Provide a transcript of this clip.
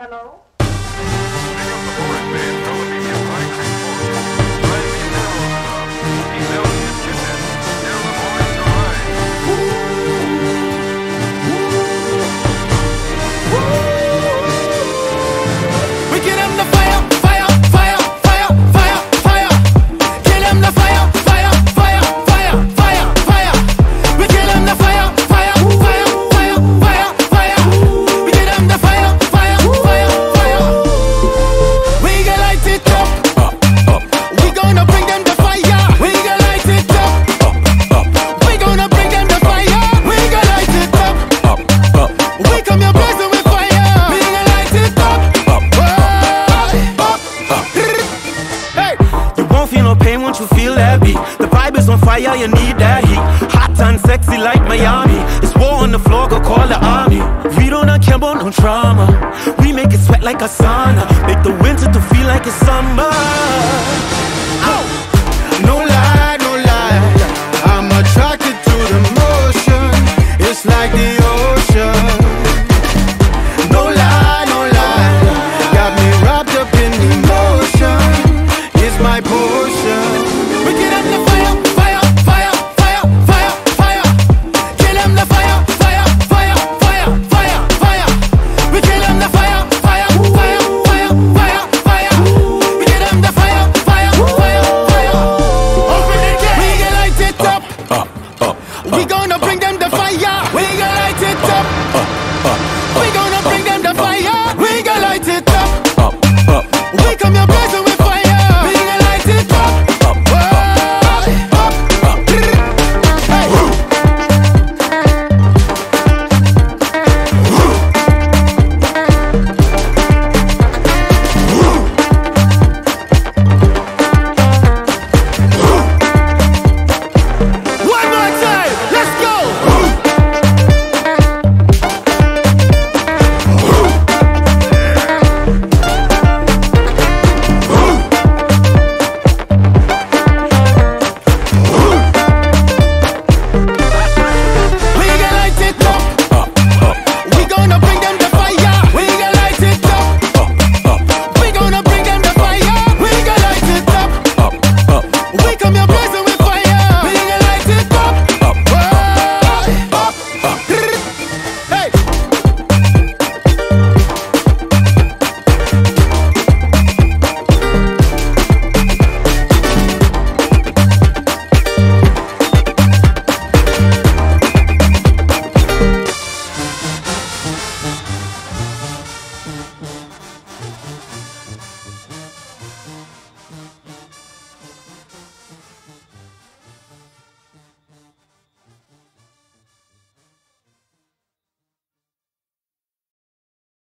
Hello? you feel heavy, The vibe is on fire, you need that heat. Hot and sexy like Miami. It's war on the floor, go call the army. We do not care about no trauma. We make it sweat like a sauna. Make the winter to feel like it's summer. up, up, up. We gonna bring them the fire.